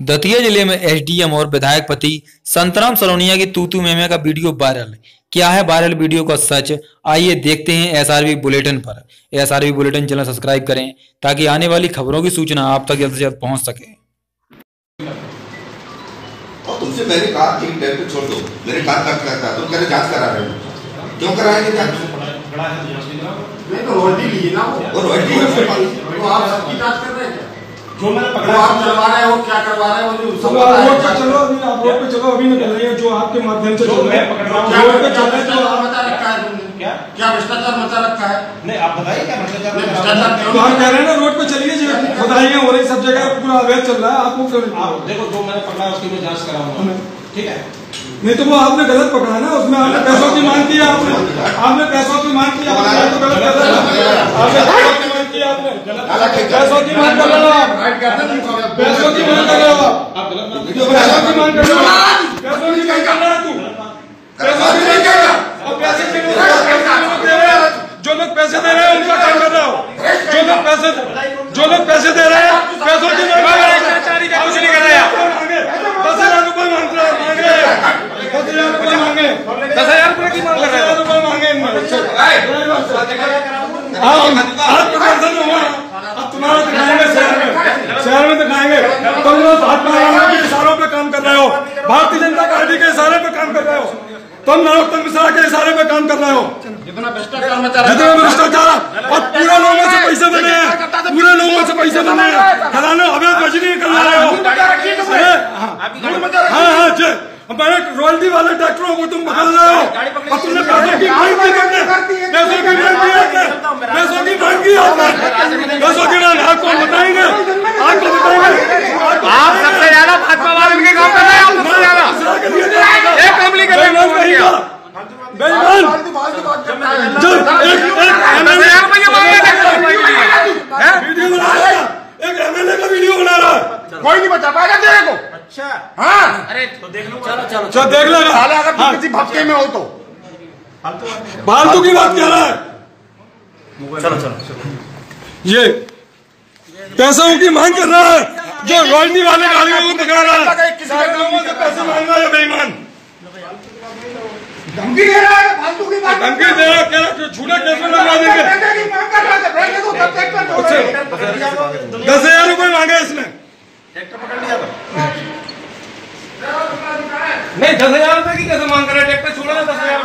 दतिया ज़िले में एसडीएम और विधायक पति संतराम सरोनिया की तूतू मेमे का वीडियो वायरल। क्या है वायरल वीडियो का सच? आइए देखते हैं एसआरबी बुलेटिन पर। एसआरबी बुलेटिन चैनल सब्सक्राइब करें ताकि आने वाली खबरों की सूचना आप तक जल्द से जल्द पहुँच सके। और तुमसे मैंने कहा डेट छोड़ दो। मेरे बात तक करता तुम कह रहे जाँच करा रहे हो। क्यों कराएँगे जाँच? नहीं तो ना वो। रॉयल्टी वो आप सबकी जाँच कर रहे हैं जो मैंने पकड़ा आप चलवा रहे हो करवा रहे हो मुझे सब चलो पता रोड पे चलो अभी आप रोड पे चलो अभी निकल रही है जो आपके माध्यम से चल रहा मैं पकड़ रहा हूँ, रोड पे चल रहा है जो भ्रष्टाचार मचा रखा है तुमने? क्या? क्या भ्रष्टाचार मचा रखा है? नहीं आप बताइए क्या भ्रष्टाचार हूँ? तो हम कह रहे हैं ना रोड पे चलिए जी हो रही सब जगह पूरा अवैध चल रहा है आपको क्यों देखो जो मैंने पकड़ा उसकी मैं जाँच कराऊँगा। ठीक है? नहीं तो वो आपने गलत पकड़ा ना उसमें आपने पैसों की मांग की आपने। आपने पैसों की मांग की आपने तो गलत कर रहे आपने पैसों की मांग की आपने। पैसों की मांग कर रहे हो आप राइट करते हैं पैसों की मांग कर रहे हो आप आप गलत मत पैसों की मांग कर रहे हो पैसों की मांग कर रहा तू पैसों की मांग कर रहा और पैसे के लोग पैसे के लोग दे रहे हैं जो लोग पैसे दे रहे हैं उनका काम कर रहा हो जो लोग पैसे जो लोग पैसे दे रहे हैं पैसों की मांग कर रहे हैं कुछ नहीं कर रहे हैं दस हज़ार रुपए मांग रहे मांग रहे दस हज़ार रुपए मांगे दस हज़ार रुपए की मांग रहे हैं रुपए मांगे इनमें हाँ तो अब तुम्हारा दिखाएँगे शहर में दिखाएँगे। तुम लोग भाजपा के इशारों पे काम कर रहे हो। भारतीय जनता पार्टी के इशारे पे काम कर रहे हो। तुम नरोत्तम मिश्रा के इशारे पे काम कर रहे हो। जितना भ्रष्टाचार और पूरे लोगों से पैसे बने हैं। पूरे लोगों से पैसे बने हैं। खजाने अवैध बजरी करवा रहे हो। अरे, हाँ। हाँ हाँ जी हमारे रॉयल्टी वाले डॉक्टरों को तुम पकड़ रहे हो। और तुमने पैसों की मांग की तुमने। पैसों की मांग की आपने पैसों की मांग की आपने पैसों की मांग आपको बताएँगे आपको बताएँगे आप सबसे ज़्यादा भाजपा वाले के काम कर रहे हैं आप सबसे ज़्यादा एक काम नहीं कर रहे बेईमान बेईमान जो एक एक दस हज़ार रुपये मांग रहे थे वीडियो बना रहा है अच्छा अरे देख चलो चलो चल देख किसी में हो तो फालतू की बात कह रहा है चलो चलो ये पैसों की मांग कर रहा है जो रॉयल्टी वाले गाड़ियों को पकड़ा रहा है पैसे मांग रहा है बेईमान धमकी दे रहा है, फालतू की बात। धमकी दे दस हज़ार रुपए मांगा इसने। ट्रैक्टर पकड़ लिया था। हाँ नहीं दस हज़ार रुपए की कैसे मांग रहा है? ट्रैक्टर छोड़ा दस हज़ार